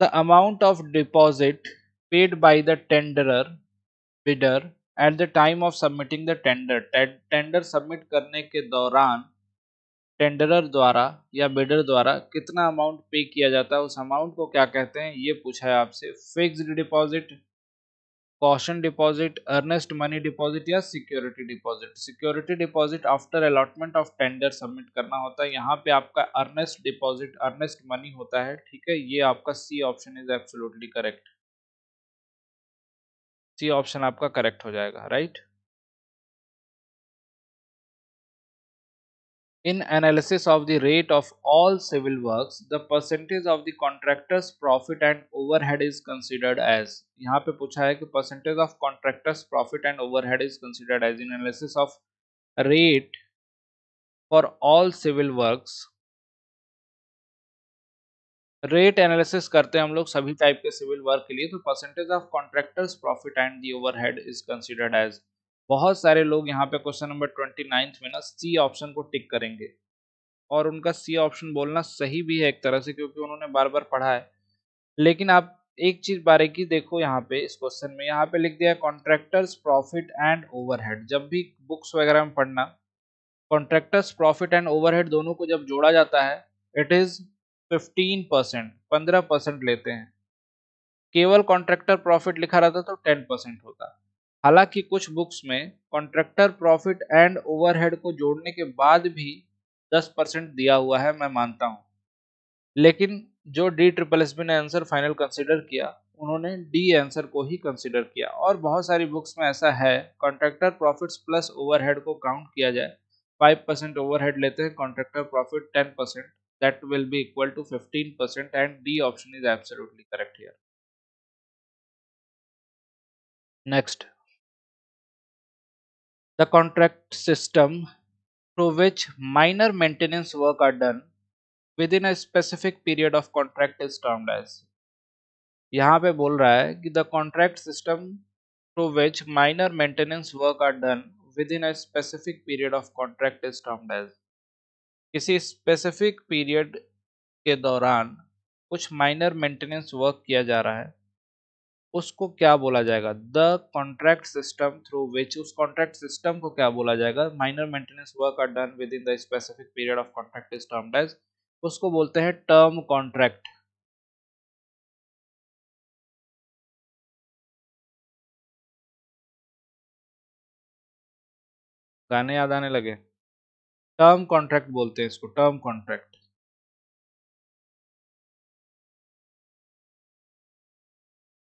the amount of deposit paid by the tenderer bidder at the time of submitting the tender tender submit करने के दौरान टेंडरर द्वारा या बिडर द्वारा कितना अमाउंट पे किया जाता है, उस अमाउंट को क्या कहते हैं, ये पूछा है आपसे। Fixed deposit caution deposit earnest money deposit या security deposit security deposit after allotment of tender submit करना होता है। यहाँ पे आपका अर्नेस्ट डिपॉजिट अर्नेस्ट मनी होता है, ठीक है? ये आपका C option is absolutely correct C option आपका करेक्ट हो जाएगा right right? In analysis of the rate of all civil works, the percentage of the contractor's profit and overhead is considered as यहाँ पे पूछा है कि percentage of contractor's profit and overhead is considered as in analysis of rate for all civil works rate analysis करते हैं हम लोग सभी टाइप के सिविल वर्क के लिए तो percentage of contractors profit and the overhead is considered as बहुत सारे लोग यहाँ पे क्वेश्चन नंबर ट्वेंटी नाइन्थ में ना सी ऑप्शन को टिक करेंगे। और उनका सी ऑप्शन बोलना सही भी है एक तरह से क्योंकि उन्होंने बार बार पढ़ा है। लेकिन आप एक चीज़ बारीकी देखो यहाँ पे इस क्वेश्चन में। यहाँ पे लिख दिया कॉन्ट्रैक्टर्स प्रॉफिट एंड ओवरहेड जब भी बुक्स वगैरह में पढ़ना कॉन्ट्रैक्टर्स प्रॉफिट एंड ओवरहेड दोनों को जब जोड़ा जाता है इट इज़ फिफ्टीन परसेंट पंद्रह परसेंट लेते हैं। केवल कॉन्ट्रैक्टर प्रॉफिट लिखा रहता तो टेन परसेंट होता। हालाँकि कुछ बुक्स में कॉन्ट्रैक्टर प्रॉफिट एंड ओवरहेड को जोड़ने के बाद भी 10 परसेंट दिया हुआ है, मैं मानता हूँ। लेकिन जो डी ट्रिपल एस बी ने आंसर फाइनल कंसिडर किया, उन्होंने डी आंसर को ही कंसिडर किया। और बहुत सारी बुक्स में ऐसा है कॉन्ट्रैक्टर प्रॉफिट्स प्लस ओवरहेड को काउंट किया जाए। फाइव परसेंट ओवरहेड लेते हैं contractor profit ten percent that will be equal to fifteen percent and D option is absolutely correct here next the contract system through which minor maintenance work are done within a specific period of contract is termed as. यहाँ पे बोल रहा है कि the contract system to which minor maintenance work are done with in a specific period of contract is termed as किसी specific period के दौरान कुछ माइनर मेंटेनेंस वर्क किया जा रहा है। उसको क्या बोला जाएगा? The contract system through which उस कॉन्ट्रैक्ट सिस्टम को क्या बोला जाएगा? Minor maintenance work are done with in the specific period of contract is term as उसको बोलते हैं टर्म कॉन्ट्रैक्ट गाने याद आने लगे? टर्म कॉन्ट्रैक्ट बोलते हैं इसको term contract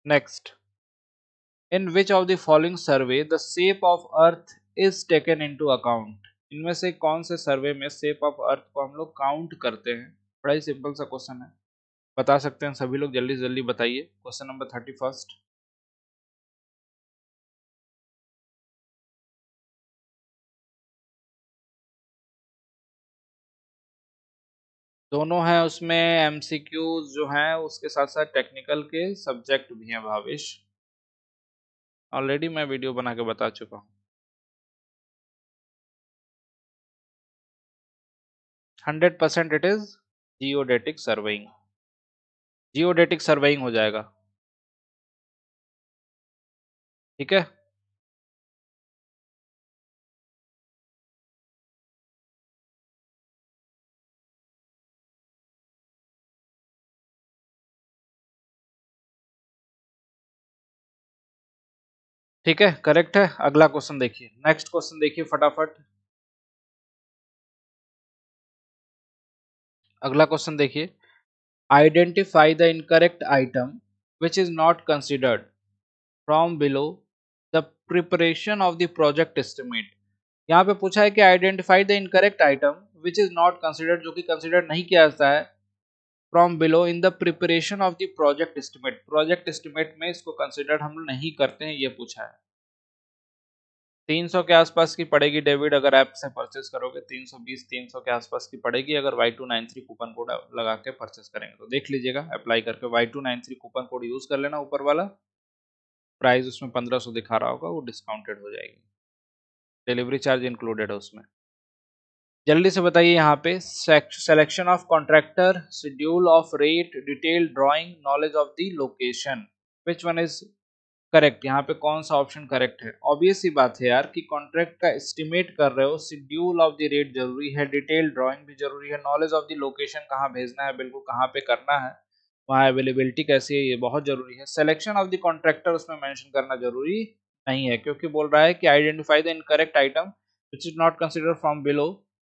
next in which of the following survey the shape of earth is taken into account इनमें से कौन से सर्वे में शेप ऑफ़ अर्थ को हम लोग काउंट करते हैं? बड़ा ही सिंपल सा क्वेश्चन है। बता सकते हैं सभी लोग? जल्दी जल्दी बताइए। क्वेश्चन नंबर थर्टी फ़र्स्ट दोनों हैं उसमें एमसीक्यूज जो हैं, उसके साथ साथ टेक्निकल के सब्जेक्ट भी हैं भाविश। ऑलरेडी मैं वीडियो बना के बता चुका हूँ। Hundred percent it is geodetic surveying geodetic surveying हो जाएगा। ठीक है? ठीक है करेक्ट है। अगला क्वेश्चन देखिए। नेक्स्ट क्वेश्चन देखिए फटाफट। अगला क्वेश्चन देखिए। Identify the incorrect item which is not considered from below the preparation of the project estimate यहाँ पे पूछा है कि identify the incorrect item which is not considered जो कि कंसिडर नहीं किया जाता है from below in the preparation of the project estimate project estimate में इसको कंसिडर हम नहीं करते हैं, ये पूछा है। 300 के आसपास की पड़ेगी, डेविड, अगर ऐप से परचेस करोगे 320 300 के आसपास की पड़ेगी, अगर Y293 कूपन कोड लगा के परचेस करेंगे तो देख लीजिएगा अप्लाई करके Y293 कूपन कोड यूज़ कर लेना ऊपर वाला। प्राइस उसमें 1500 दिखा रहा होगा, वो डिस्काउंटेड हो जाएगी। डिलीवरी चार्ज इंक्लूडेड है उसमें। जल्दी से बताइए यहाँ पे selection of contractor schedule of rate detail drawing knowledge of the location which one is correct यहाँ पे कौन सा ऑप्शन करेक्ट है? ऑब्वियस ही बात है यार कि कॉन्ट्रैक्ट का एस्टिमेट कर रहे हो शेड्यूल ऑफ़ द रेट ज़रूरी है डिटेल ड्राइंग भी ज़रूरी है नॉलेज ऑफ़ द लोकेशन कहाँ भेजना है, बिल्कुल कहाँ पे करना है, वहाँ अवेलेबिलिटी कैसी है, ये बहुत ज़रूरी है। सिलेक्शन ऑफ़ द कॉन्ट्रैक्टर उसमें मैंशन करना ज़रूरी नहीं है, क्योंकि बोल रहा है कि identify the incorrect item which is not consider from below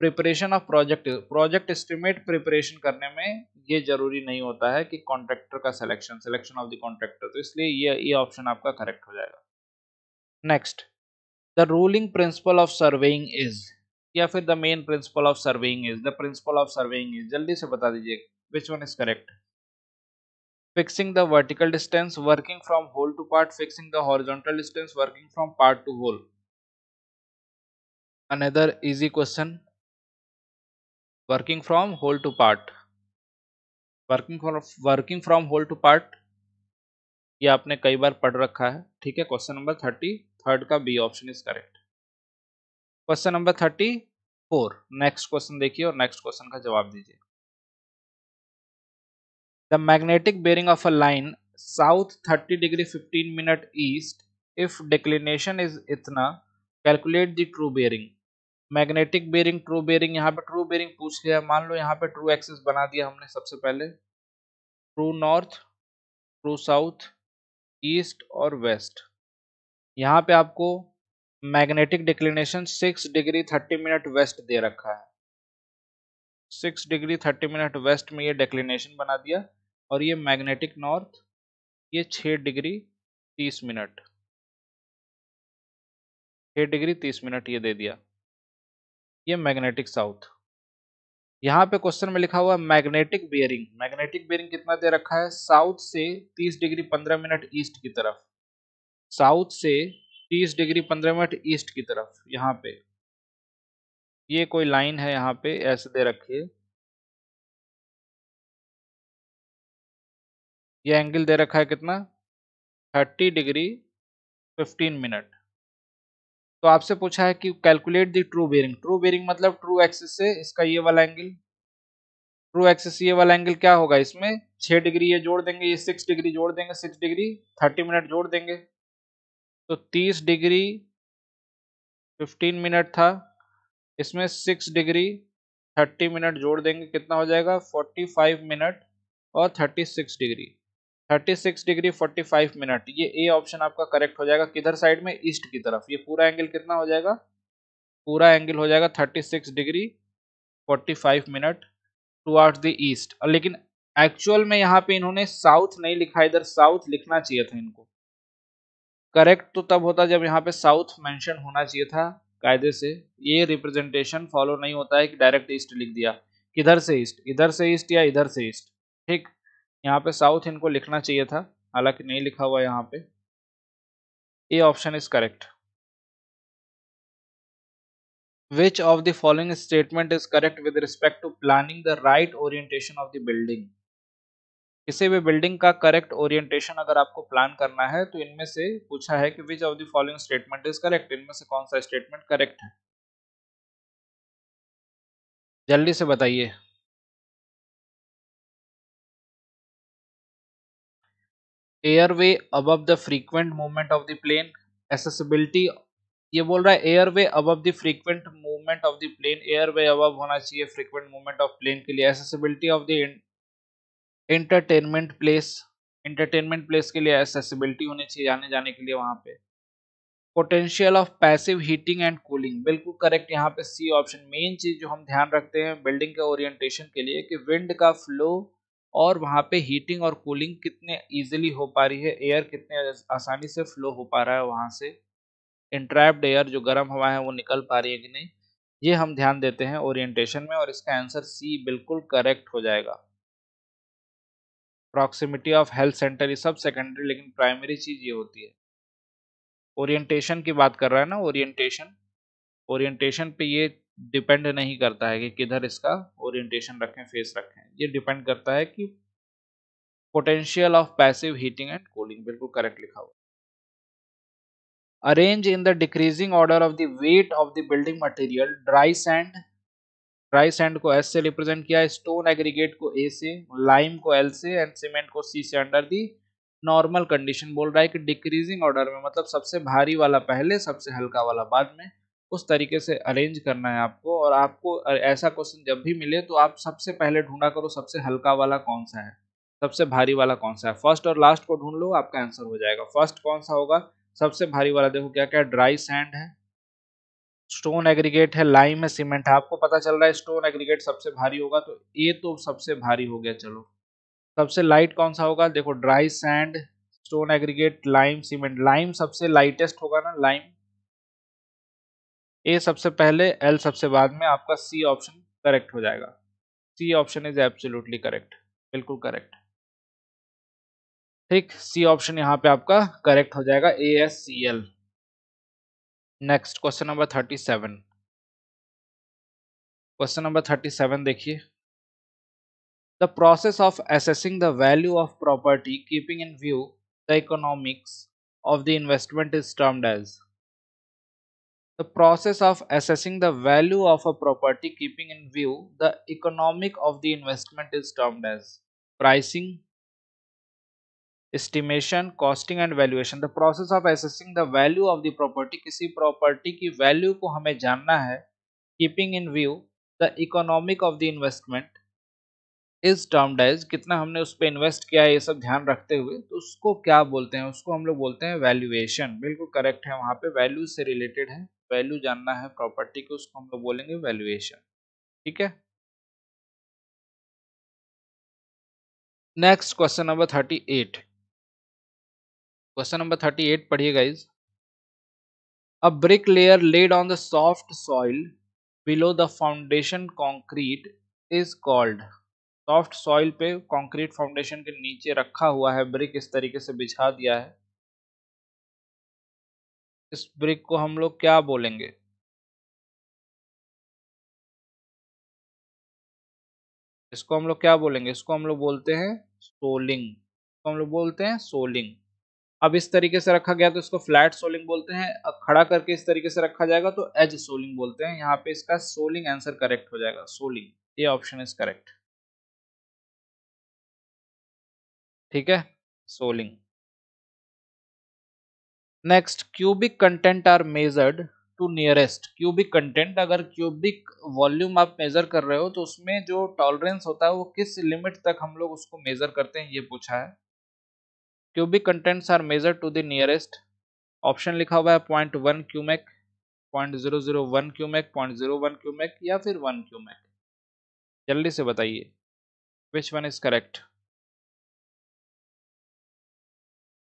preparation of project project estimate preparation करने में ये ज़रूरी नहीं होता है कि कॉन्ट्रैक्टर का selection selection of the contractor तो इसलिए ये ये ऑप्शन आपका करेक्ट हो जाएगा। Next the ruling principle of surveying is या फिर the main principle of surveying is the principle of surveying is जल्दी से बता दीजिए which one is correct fixing the vertical distance working from whole to part fixing the horizontal distance working from part to whole another easy question working from whole to part working working from whole to part ये आपने कई बार पढ़ रखा है। ठीक है question number thirty third का B option is correct question number thirty four next question देखिए और नेक्स्ट क्वेश्चन का जवाब दीजिए। The magnetic bearing of a line south 30 degree 15 minute east if declination is इतना calculate the true bearing magnetic bearing true bearing यहाँ पे true bearing पूछ लिया। मान लो यहाँ पे ट्रू एक्सिस बना दिया हमने सबसे पहले। True north, true south, east और वेस्ट। यहाँ पे आपको magnetic declination six degree thirty minute west दे रखा है। Six degree thirty minute west में ये डिक्लिनेशन बना दिया और ये मैग्नेटिक नॉर्थ, ये छः डिग्री तीस मिनट। छः डिग्री तीस मिनट ये दे दिया। ये मैग्नेटिक साउथ। यहाँ पे क्वेश्चन में लिखा हुआ है मैग्नेटिक बेयरिंग। मैग्नेटिक बेयरिंग कितना दे रखा है? साउथ से 30 डिग्री 15 मिनट ईस्ट की तरफ़। साउथ से 30 डिग्री 15 मिनट ईस्ट की तरफ़, यहाँ पे। ये कोई लाइन है यहाँ पे, ऐसे दे रखी है ये एंगल दे रखा है कितना? 30 डिग्री 15 मिनट। तो आपसे पूछा है कि calculate the true bearing true bearing मतलब ट्रू एक्सिस से इसका ये वाला एंगल ट्रू एक्सिस ये वाला एंगल क्या होगा इसमें? छह डिग्री ये जोड़ देंगे, ये सिक्स डिग्री जोड़ देंगे सिक्स डिग्री थर्टी मिनट जोड़ देंगे। तो तीस डिग्री फिफ्टीन मिनट था। इसमें सिक्स डिग्री थर्टी मिनट जोड़ देंगे, कितना हो जाएगा? फोर्टी फाइव मिनट और thirty six degree. Thirty six degree forty five minute. ये ए ऑप्शन आपका करेक्ट हो जाएगा किधर साइड में? ईस्ट की तरफ़। ये पूरा एंगल कितना हो जाएगा? पूरा एंगल हो जाएगा thirty six degree forty five minute towards the east लेकिन एक्चुअल में यहाँ पे इन्होंने साउथ नहीं लिखा, इधर साउथ लिखना चाहिए था इनको। करेक्ट तो तब होता जब यहाँ पे साउथ मेंशन होना चाहिए था कायदे से। ये रिप्रेजेंटेशन फॉलो नहीं होता है कि डायरेक्ट ईस्ट लिख दिया। किधर से ईस्ट इधर से ईस्ट या इधर से ईस्ट ठीक? यहाँ पे साउथ इनको लिखना चाहिए था, हालाँकि नहीं लिखा हुआ यहाँ पे। A option is correct. Which of the following statement is correct with respect to planning the right orientation of the building किसी भी बिल्डिंग का करेक्ट ओरिएंटेशन अगर आपको प्लान करना है तो इनमें से पूछा है कि which of the following statement is correct इनमें से कौन सा स्टेटमेंट करेक्ट है? जल्दी से बताइए। Airway above the frequent movement of the plane accessibility ये बोल रहा है, airway above the frequent movement of the plane airway above होना चाहिए फ्रीक्वेंट मूवमेंट ऑफ़ प्लेन के लिए accessibility of the entertainment place entertainment place के लिए एसेसिबिलिटी होनी चाहिए आने जाने के लिए वहाँ पे। Potential of passive heating and cooling बिल्कुल करेक्ट यहाँ पे सी ऑप्शन मेन चीज़ जो हम ध्यान रखते हैं बिल्डिंग के ओरिएंटेशन के लिए कि विंड का फ्लो और वहाँ पे हीटिंग और कूलिंग कितने इजीली हो पा रही है? एयर कितने आसानी से फ्लो हो पा रहा है वहाँ से? इंट्रैप्ड एयर जो गर्म हवा है वो निकल पा रही है कि नहीं? ये हम ध्यान देते हैं ओरिएंटेशन में और इसका आंसर सी बिल्कुल करेक्ट हो जाएगा। प्रॉक्सिमिटी ऑफ़ हेल्थ सेंटर ये सब सेकेंडरी लेकिन प्राइमरी चीज़ ये होती है। ओरिएंटेशन की बात कर रहा है ना? ओरिएंटेशन ओरिएंटेशन पे ये डिपेंड नहीं करता है कि किधर इसका ओरिएंटेशन रखें, फेस रखें। ये डिपेंड करता है कि potential of passive heating and cooling, बिल्कुल करेक्ट लिखा हुआ arrange in the decreasing order of the weight of the building material, dry sand dry sand को एस से रिप्रेजेंट किया, स्टोन एग्रीगेट को ए से, लाइम को एल से एंड सीमेंट को सी से अंडर दी। नॉर्मल कंडीशन बोल रहा है कि डिक्रीजिंग ऑर्डर में मतलब सबसे भारी वाला पहले, सबसे हल्का वाला बाद में। उस तरीके से अरेंज करना है आपको और आपको ऐसा क्वेश्चन जब भी मिले तो आप सबसे पहले ढूंढा करो सबसे हल्का वाला कौन सा है, सबसे भारी वाला कौन सा है। फ़र्स्ट और लास्ट को ढूंढ लो, आपका आंसर हो जाएगा। फ़र्स्ट कौन सा होगा? सबसे भारी वाला देखो क्या क्या ड्राई सैंड है। स्टोन एग्रीगेट है लाइम है सीमेंट है। आपको पता चल रहा है स्टोन एग्रीगेट सबसे भारी होगा तो ये तो सबसे भारी हो गया, चलो। सबसे लाइट कौन सा होगा? देखो dry sand stone aggregate lime cement lime सबसे लाइटेस्ट होगा ना लाइम ए सबसे पहले एल सबसे बाद में आपका सी ऑप्शन करेक्ट हो जाएगा। C option is absolutely correct बिल्कुल करेक्ट ठीक सी ऑप्शन यहाँ पे आपका करेक्ट हो जाएगा A S C L next question number thirty seven question number thirty seven देखिए। The process of assessing the value of property keeping in view the economics of the investment is termed as the process of assessing the value of a property keeping in view the economic of the investment is termed as pricing estimation costing and valuation the process of assessing the value of the property किसी property की value को हमें जानना है keeping in view the economic of the investment is termed as कितना हमने उस पर इन्वेस्ट किया है ये सब ध्यान रखते हुए तो उसको क्या बोलते हैं उसको हम लोग बोलते हैं वैल्यूएशन बिल्कुल करेक्ट है वहाँ पे वैल्यू से रिलेटेड है वैल्यू जानना है प्रॉपर्टी की, उसको हम लोग बोलेंगे वैल्यूएशन। ठीक है? Next question number thirty eight. Question number thirty eight पढ़िए guys a brick layer laid on the soft soil below the foundation concrete is called soft soil पे कंक्रीट फाउंडेशन के नीचे रखा हुआ है ब्रिक इस तरीके से बिछा दिया है। इस ब्रिक को हम लोग क्या बोलेंगे? इसको हम लोग क्या बोलेंगे? इसको हम लोग बोलते हैं सोलिंग। इसको हम लोग बोलते हैं सोलिंग। अब इस तरीके से रखा गया तो इसको फ्लैट सोलिंग बोलते हैं। अब खड़ा करके इस तरीके से रखा जाएगा तो एज सोलिंग बोलते हैं। यहाँ पे इसका सोलिंग आंसर करेक्ट हो जाएगा। सोलिंग। ये ऑप्शन इज़ करेक्ट। ठीक है? Soling. Next cubic content are measured to nearest cubic content अगर क्यूबिक वॉल्यूम आप मेजर कर रहे हो तो उसमें जो टॉलरेंस होता है, वो किस लिमिट तक हम लोग उसको मेजर करते हैं, ये पूछा है। Cubic contents are measure to the nearest option लिखा हुआ है point one cumec point zero zero one cumec point zero one cumec या फिर वन क्यूमेक जल्दी से बताइए विच वन इज़ करेक्ट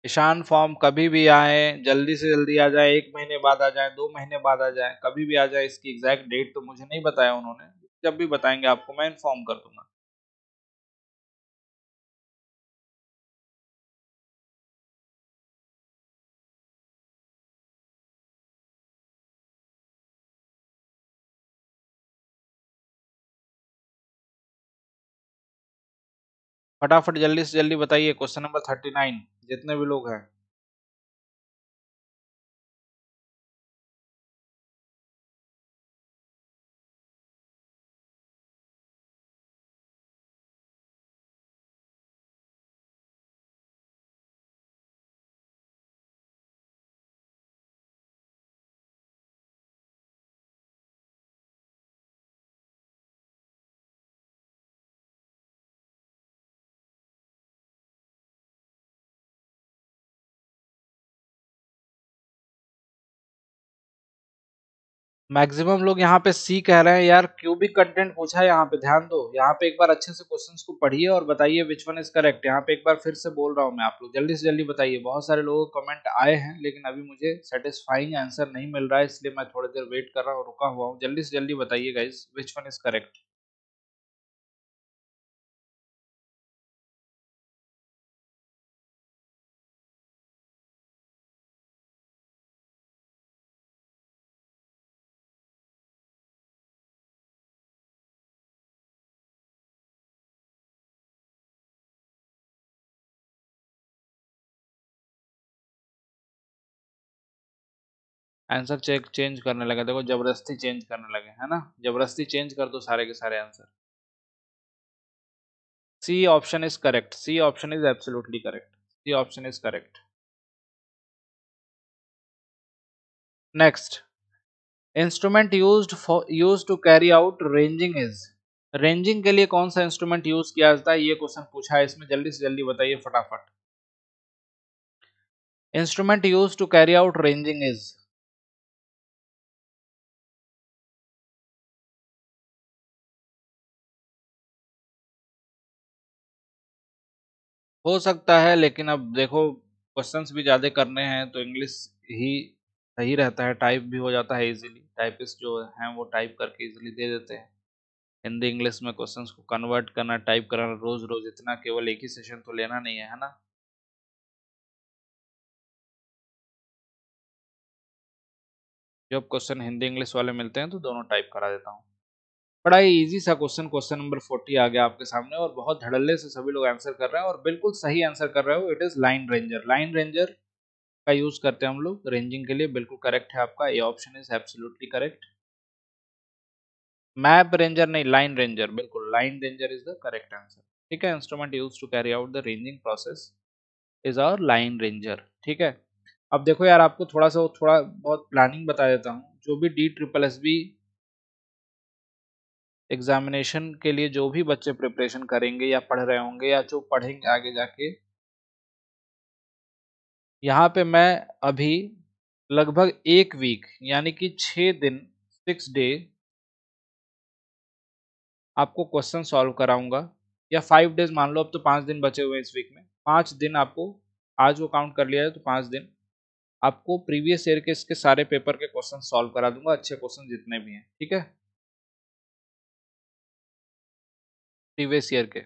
ईशान फॉर्म कभी भी आए, जल्दी से जल्दी आ जाए, एक महीने बाद आ जाए, दो महीने बाद आ जाए, कभी भी आ जाए, इसकी एग्जैक्ट डेट तो मुझे नहीं बताया उन्होंने। जब भी बताएँगे आपको, मैं इन्फॉर्म कर दूँगा। फटाफट जल्दी से जल्दी बताइए क्वेश्चन नंबर थर्टी नाइन जितने भी लोग हैं। मैक्सिमम लोग यहाँ पे सी कह रहे हैं, यार क्यूबिक कंटेंट पूछा है यहाँ पे? ध्यान दो। यहाँ पे एक बार अच्छे से क्वेश्चंस को पढ़िए और बताइए विच वन इज़ करेक्ट यहाँ पे एक बार फिर से बोल रहा हूँ मैं आप लोग। जल्दी से जल्दी बताइए। बहुत सारे लोगों के कमेंट आए हैं, लेकिन अभी मुझे सेटिस्फाइंग आंसर नहीं मिल रहा है, इसलिए मैं थोड़ी देर वेट कर रहा हूँ, रुका हुआ हूँ। जल्दी से जल्दी बताइए guys which one is correct answer check change करने लगे। देखो, ज़बरदस्ती चेंज करने लगे, है ना? ज़बरदस्ती चेंज कर दो सारे के सारे answer C option is correct C option is absolutely correct C option is correct next instrument used for use to carry out ranging is ranging के लिए कौन सा इंस्ट्रूमेंट यूज़ किया जाता है? ये क्वेश्चन पूछा है इसमें। जल्दी से जल्दी बताइए फटाफट। Instrument use to carry out ranging is हो सकता है, लेकिन अब देखो क्वेश्चंस भी ज़्यादा करने हैं तो इंग्लिश ही सही रहता है टाइप भी हो जाता है इजीली टाइपिस्ट जो हैं, वो टाइप करके इजीली दे देते हैं। हिंदी इंग्लिश में क्वेश्चंस को कन्वर्ट करना टाइप करना रोज रोज इतना केवल एक ही सेशन तो लेना नहीं है है ना? जब क्वेश्चन हिंदी इंग्लिश वाले मिलते हैं तो दोनों टाइप करा देता हूँ। बड़ा ही इजी सा क्वेश्चन क्वेश्चन नंबर फोर्टी आ गया आपके सामने और बहुत धड़ल्ले से सभी लोग आंसर कर रहे हैं और बिल्कुल सही आंसर कर रहे हो। It is line ranger line ranger का यूज़ करते हैं हम लोग। रेंजिंग के लिए बिल्कुल करेक्ट है आपका। ये option is absolutely correct map ranger नहीं लाइन रेंजर बिल्कुल line ranger is the correct answer ठीक है instrument use to carry out the ranging process is our line ranger ठीक है? अब देखो यार, आपको थोड़ा सा थोड़ा बहुत प्लानिंग बता देता हूँ। जो भी D triple S B examination के लिए जो भी बच्चे प्रिपरेशन करेंगे या पढ़ रहे होंगे या जो पढ़ेंगे आगे जाके, यहाँ पे मैं अभी लगभग एक वीक यानी कि छः दिन सिक्स डे आपको क्वेश्चन सॉल्व कराऊँगा। या फाइव डेज़ मान लो, अब तो पाँच दिन बचे हुए हैं इस वीक में। पाँच दिन आपको, आज वो काउंट कर लिया है तो पाँच दिन, आपको प्रीवियस ईयर के इसके सारे पेपर के क्वेश्चन सॉल्व करा दूँगा, अच्छे क्वेश्चन जितने भी हैं, ठीक है? प्रीवियस ईयर के।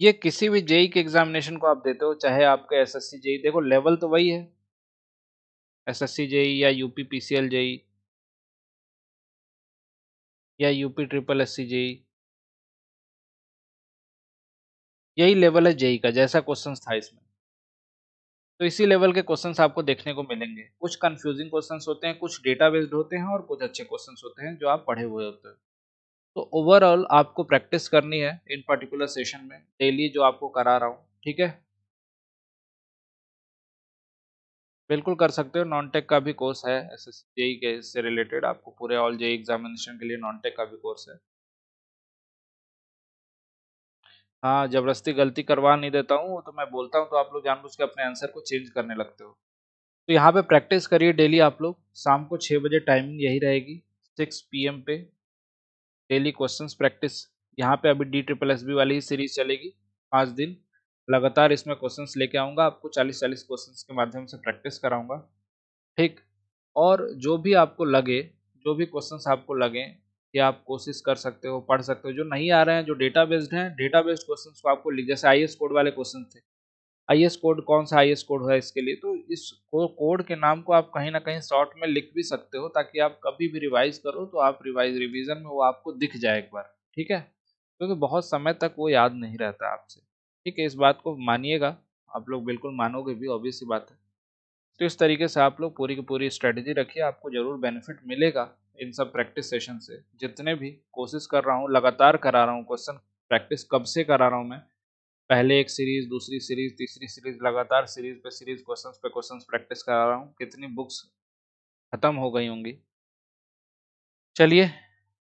ये किसी भी जेई के एग्जामिनेशन को आप देते हो, चाहे आपका एसएससी जेई, देखो लेवल तो वही है। एसएससी जेई या यूपी पीसीएल जेई या यूपी ट्रिपल एससी जेई। यही लेवल है जेई का, जैसा क्वेश्चंस था इसमें। तो इसी लेवल के क्वेश्चंस आपको देखने को मिलेंगे। कुछ कंफ्यूजिंग क्वेश्चंस होते हैं, कुछ डेटा बेस्ड होते हैं और कुछ अच्छे क्वेश्चंस होते हैं जो आप पढ़े हुए होते हैं। तो ओवरऑल आपको प्रैक्टिस करनी है इन पर्टिकुलर सेशन में डेली जो आपको करा रहा हूँ, ठीक है? बिल्कुल कर सकते हो नॉन टेक का भी कोर्स है एस एस जेई के से रिलेटेड आपको पूरे ऑल जेई एग्जामिनेशन के लिए नॉन टेक का भी कोर्स है। हाँ ज़बरदस्ती गलती करवा नहीं देता हूँ तो मैं बोलता हूँ तो आप लोग जानबूझ के अपने आंसर को चेंज करने लगते हो। तो यहाँ पे प्रैक्टिस करिए डेली आप लोग, शाम को छः बजे टाइमिंग यही रहेगी सिक्स पी पे। डेली क्वेश्चन प्रैक्टिस यहाँ पे अभी डी ट्रिपल एस बी वाली ही सीरीज़ चलेगी, पाँच दिन। लगातार इसमें क्वेश्चंस लेके आऊँगा, आपको चालीस चालीस क्वेश्चंस के माध्यम से प्रैक्टिस कराऊँगा। ठीक? और जो भी आपको लगे, जो भी क्वेश्चंस आपको लगे, कि आप कोशिश कर सकते हो, पढ़ सकते हो, जो नहीं आ रहे हैं, जो डेटा बेस्ड हैं डेटा बेस्ड क्वेश्चन को आपको, जैसे आई कोड वाले क्वेश्चन थे आई कोड, कौन सा आई कोड है इसके लिए? तो इस कोड के नाम को आप कहीं ना कहीं शॉर्ट में लिख भी सकते हो ताकि आप कभी भी रिवाइज करो तो आप रिवाइज रिविजन में वो आपको दिख जाए एक बार, ठीक है? क्योंकि तो बहुत समय तक वो याद नहीं रहता आपसे, ठीक है? इस बात को मानिएगा, आप लोग बिल्कुल मानोगे भी ऑब्वियस सी बात है। तो इस तरीके से आप लोग पूरी की पूरी स्ट्रेटजी रखिए, आपको ज़रूर बेनिफिट मिलेगा इन सब प्रैक्टिस सेशन से। जितने भी कोशिश कर रहा हूँ, लगातार करा रहा हूँ क्वेश्चन प्रैक्टिस कब से करा रहा हूँ मैं पहले एक सीरीज़ दूसरी सीरीज़ तीसरी सीरीज़ लगातार सीरीज़ पे सीरीज़ क्वेश्चंस पे क्वेश्चंस प्रैक्टिस करा रहा हूँ। कितनी बुक्स खत्म हो गई होंगी? चलिए,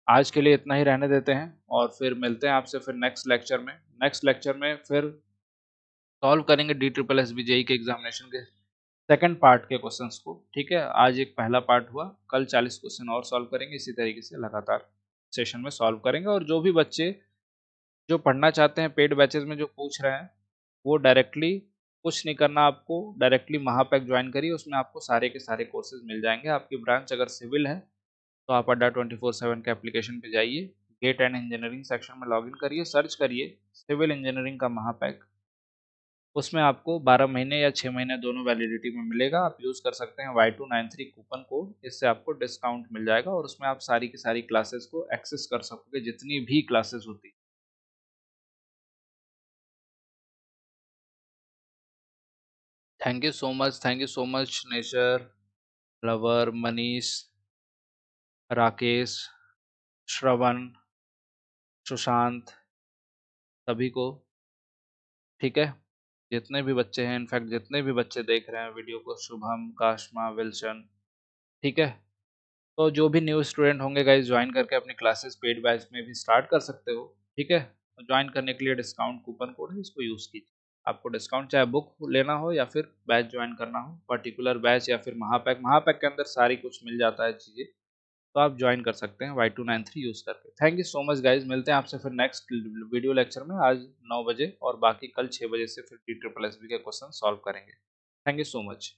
आज के लिए इतना ही रहने देते हैं और फिर मिलते हैं आपसे फिर नेक्स्ट लेक्चर में। नेक्स्ट लेक्चर में फिर सॉल्व करेंगे D triple S B JE के एग्जामिनेशन के सेकेंड पार्ट के क्वेश्चंस को। ठीक है? आज एक पहला पार्ट हुआ। कल 40 क्वेश्चन और सॉल्व करेंगे। इसी तरीके से लगातार सेशन में सॉल्व करेंगे और जो भी बच्चे जो पढ़ना चाहते हैं पेड बैचेज में जो पूछ रहे हैं, वो डायरेक्टली कुछ नहीं करना आपको डायरेक्टली महापैक ज्वाइन करिए, उसमें आपको सारे के सारे कोर्सेज मिल जाएँगे। आपकी ब्रांच अगर सिविल है तो आप अड्डा ट्वेंटी फोर सेवन के एप्लीकेशन पे जाइए गेट एंड इंजीनियरिंग सेक्शन में लॉगिन करिए सर्च करिए सिविल इंजीनियरिंग का महापैक उसमें आपको 12 महीने या 6 महीने दोनों वैलिडिटी में मिलेगा। आप यूज़ कर सकते हैं Y two nine three coupon code इससे आपको डिस्काउंट मिल जाएगा और उसमें आप सारी की सारी क्लासेस को एक्सेस कर सकोगे, जितनी भी क्लासेस होती thank you so much thank you so much nature lover Manish Rakesh Shravan Sushant सभी को। ठीक है? जितने भी बच्चे हैं, इनफैक्ट जितने भी बच्चे देख रहे हैं वीडियो को, शुभम, काशमा, विल्सन, ठीक है? तो जो भी न्यू स्टूडेंट होंगे गाइज़ ज्वाइन करके अपनी क्लासेस पेड बैच में भी स्टार्ट कर सकते हो, ठीक है? तो ज्वाइन करने के लिए डिस्काउंट कूपन कोड है, इसको यूज़ कीजिए। आपको डिस्काउंट चाहे बुक लेना हो या फिर बैच ज्वाइन करना हो पर्टिकुलर बैच या फिर महापैक महापैक के अंदर सारी कुछ मिल जाता है चीज़ें तो आप ज्वाइन कर सकते हैं Y two nine three use करके। Thank you so much guys मिलते हैं आपसे फिर नेक्स्ट वीडियो लेक्चर में, आज नौ बजे और बाकी कल छः बजे से फिर टी ट्रिपल एस बी के क्वेश्चन सॉल्व करेंगे। Thank you so much